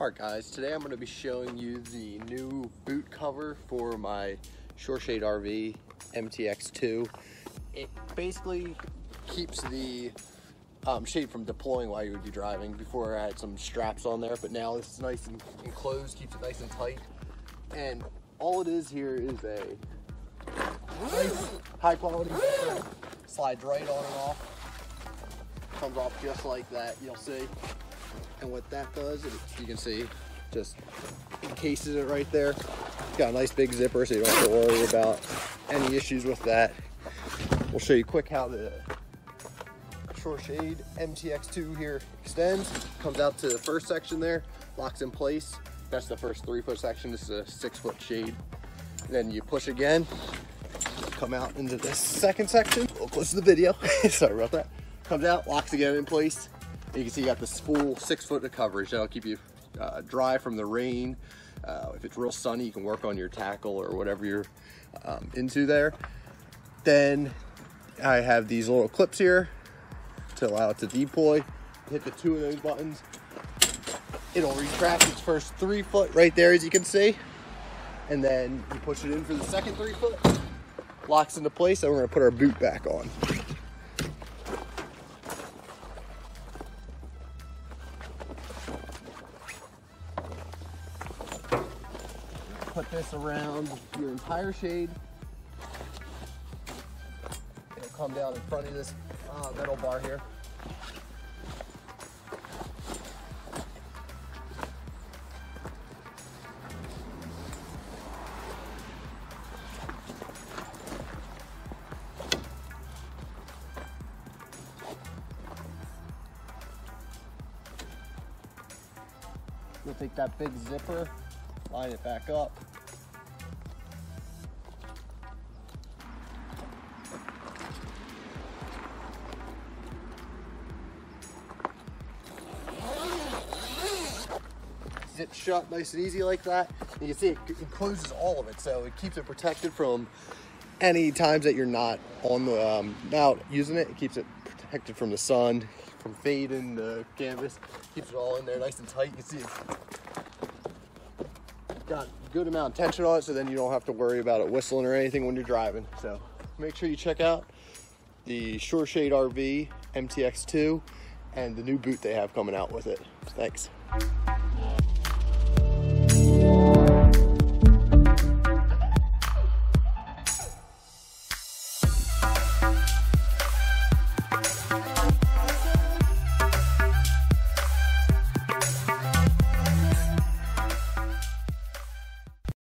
Alright guys, today I'm going to be showing you the new boot cover for my SureShade RV MTX2. It basically keeps the um, shade from deploying while you would be driving. Before I had some straps on there, but now it's nice and enclosed, keeps it nice and tight. And all it is here is a nice high quality. Slides right on and off. Comes off just like that, you'll see. And what that does, you can see, just encases it right there. It's got a nice big zipper so you don't have to worry about any issues with that. We'll show you quick how the SureShade MTX2 here extends. Comes out to the first section there, locks in place. That's the first three foot section. This is a six foot shade. Then you push again, come out into this second section. We'll close the video. Sorry about that. Comes out, locks again in place. You can see you got this full six foot of coverage. That'll keep you uh, dry from the rain. Uh, if it's real sunny, you can work on your tackle or whatever you're um, into there. Then I have these little clips here to allow it to deploy. Hit the two of those buttons. It'll retract its first three foot right there, as you can see. And then you push it in for the second three foot. Locks into place, and we're gonna put our boot back on. Put this around your entire shade. It'll come down in front of this uh, metal bar here. You'll take that big zipper, line it back up. Zip shut nice and easy like that. And you can see it encloses all of it, so it keeps it protected from any times that you're not on the um, out using it. It keeps it protected from the sun, from fading the canvas. Keeps it all in there nice and tight. You can see it's got a good amount of tension on it, so then you don't have to worry about it whistling or anything when you're driving. So make sure you check out the SureShade RV MTX2 and the new boot they have coming out with it. Thanks.